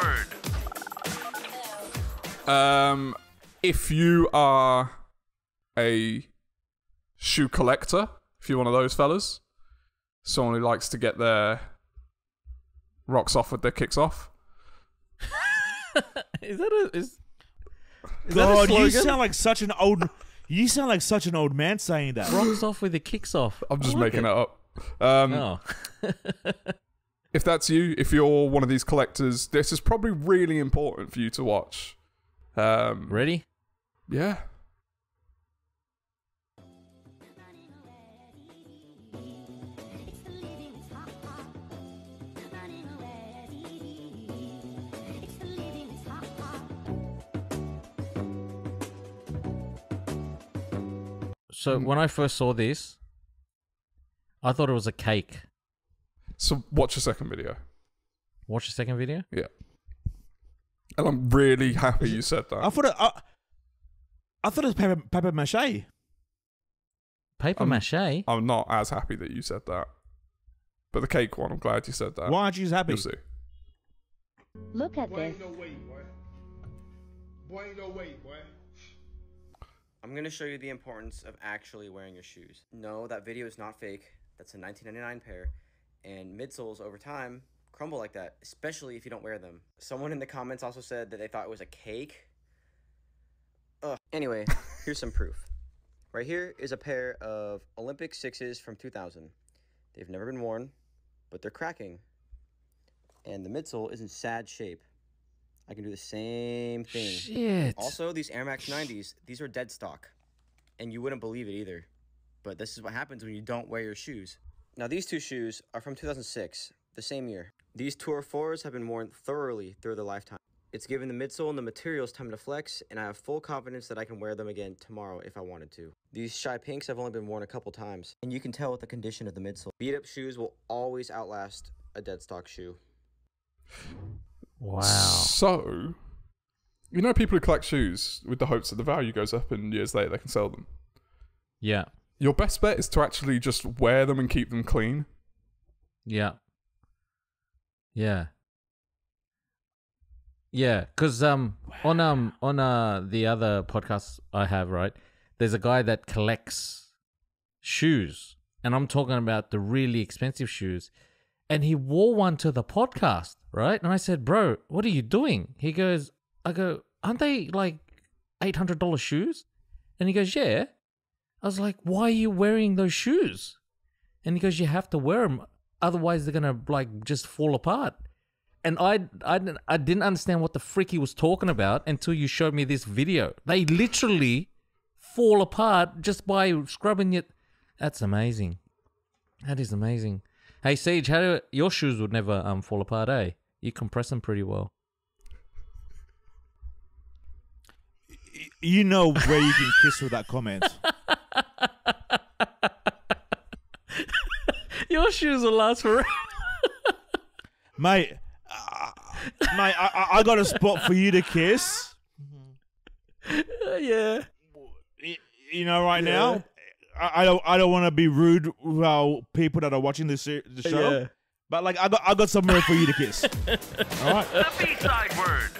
B-side word. Um, if you are a shoe collector, if you're one of those fellas, someone who likes to get their rocks off with their kicks off. Is that a is, is that a God, you sound like such an old. You sound like such an old man saying that. rocks off with the kicks off. I'm just like making it. it up. Um, Oh, If that's you, if you're one of these collectors, this is probably really important for you to watch. Um, ready? yeah. So Mm. when I first saw this, I thought it was a cake. So watch the second video. Watch the second video. Yeah. And I'm really happy you said that. I thought it. I, I thought it was paper, paper mache. Paper Um, mache. I'm not as happy that you said that. But the cake one, I'm glad you said that. Why aren't you happy? You'll see. Look at Boy, this. ain't no way, boy. Boy, ain't no way, boy. I'm gonna show you the importance of actually wearing your shoes. No, that video is not fake. That's a 1999 pair, and midsoles over time crumble like that, especially if you don't wear them. Someone in the comments also said that they thought it was a cake. Ugh. Anyway, here's some proof. Right here is a pair of Olympic sixes from 2000. They've never been worn, but they're cracking. And the midsole is in sad shape. I can do the same thing. Shit. Also, these Air Max 90s, these are dead stock. And you wouldn't believe it either. But this is what happens when you don't wear your shoes. Now, these two shoes are from 2006, the same year. These Tour 4s have been worn thoroughly through their lifetime. It's given the midsole and the materials time to flex, and I have full confidence that I can wear them again tomorrow if I wanted to. These Shy Pinks have only been worn a couple times, and you can tell with the condition of the midsole. Beat up shoes will always outlast a dead stock shoe. wow. So, you know, people who collect shoes with the hopes that the value goes up and years later they can sell them. Yeah. Your best bet is to actually just wear them and keep them clean. Yeah. Yeah. Yeah, cuz um on um on uh the other podcast I have, right? There's a guy that collects shoes. And I'm talking about the really expensive shoes. And he wore one to the podcast, right? And I said, "Bro, what are you doing?" He goes, "I go, aren't they like $800 shoes?" And he goes, "Yeah." I was like, "Why are you wearing those shoes?" And he goes, "You have to wear them, otherwise they're gonna like just fall apart." And I, I, didn't- I didn't understand what the frick he was talking about until you showed me this video. They literally fall apart just by scrubbing it. That's amazing. That is amazing. Hey Siege, how do your shoes would never um fall apart, eh? You compress them pretty well. You know where you can kiss with that comment. Your shoes will last forever. mate. Uh, mate, I, I, I got a spot for you to kiss. yeah. Y- You know, right now, I, I don't, I don't want to be rude with our people that are watching this the show. Yeah. But like, I got, I got somewhere for you to kiss. All right. The B-side word.